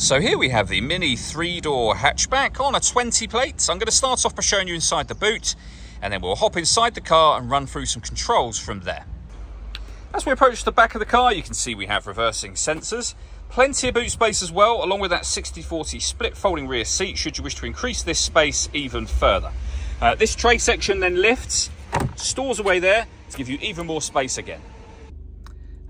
So here we have the Mini three-door hatchback on a 20 plate. I'm going to start off by showing you inside the boot and then we'll hop inside the car and run through some controls from there. As we approach the back of the car, you can see we have reversing sensors, plenty of boot space as well, along with that 60-40 split folding rear seat should you wish to increase this space even further. Uh, this tray section then lifts, stores away there to give you even more space again.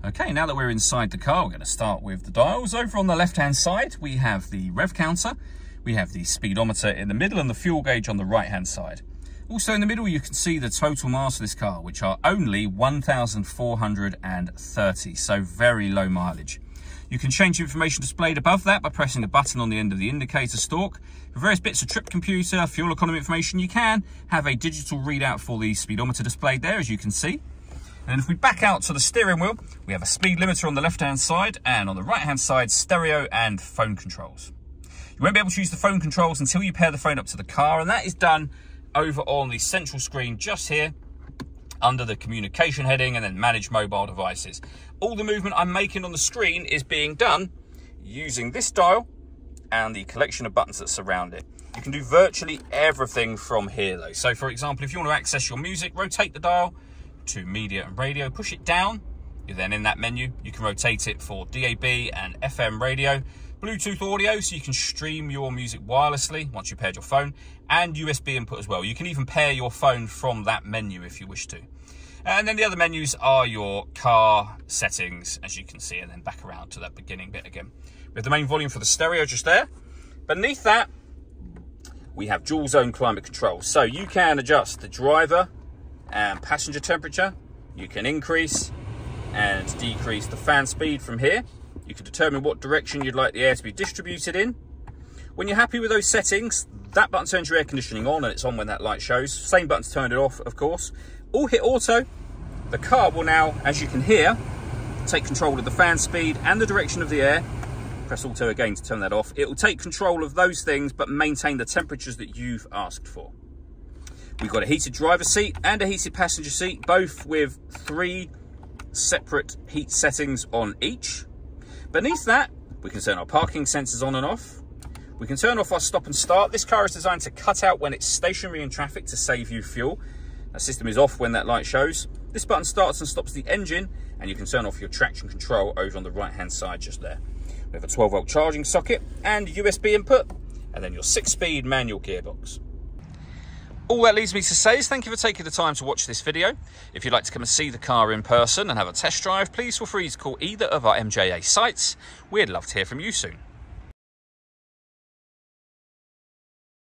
Okay, now that we're inside the car, we're going to start with the dials. Over on the left-hand side, we have the rev counter, we have the speedometer in the middle and the fuel gauge on the right-hand side. Also in the middle, you can see the total miles for this car, which are only 1,430, so very low mileage. You can change information displayed above that by pressing the button on the end of the indicator stalk. For various bits of trip computer, fuel economy information, you can have a digital readout for the speedometer displayed there, as you can see. And if we back out to the steering wheel, we have a speed limiter on the left-hand side, and on the right-hand side, stereo and phone controls. You won't be able to use the phone controls until you pair the phone up to the car, and that is done over on the central screen just here under the communication heading and then manage mobile devices. All the movement I'm making on the screen is being done using this dial and the collection of buttons that surround it. You can do virtually everything from here though. So for example, if you want to access your music, rotate the dial to media and radio, push it down, you're then in that menu. You can rotate it for DAB and FM radio. Bluetooth audio, so you can stream your music wirelessly once you paired your phone, and USB input as well. You can even pair your phone from that menu if you wish to. And then the other menus are your car settings, as you can see, and then back around to that beginning bit again. With the main volume for the stereo just there. Beneath that, we have dual zone climate control. So you can adjust the driver and passenger temperature. You can increase and decrease the fan speed from here. You can determine what direction you'd like the air to be distributed in. When you're happy with those settings, that button turns your air conditioning on and it's on when that light shows. Same button to turn it off, of course. All hit auto. The car will now, as you can hear, take control of the fan speed and the direction of the air. Press auto again to turn that off. It will take control of those things, but maintain the temperatures that you've asked for. We've got a heated driver seat and a heated passenger seat, both with three separate heat settings on each. Beneath that, we can turn our parking sensors on and off. We can turn off our stop and start. This car is designed to cut out when it's stationary in traffic to save you fuel. That system is off when that light shows. This button starts and stops the engine and you can turn off your traction control over on the right hand side just there. We have a 12 volt charging socket and USB input and then your six speed manual gearbox. All that leaves me to say is thank you for taking the time to watch this video. If you'd like to come and see the car in person and have a test drive, please feel free to call either of our MJA sites. We'd love to hear from you soon.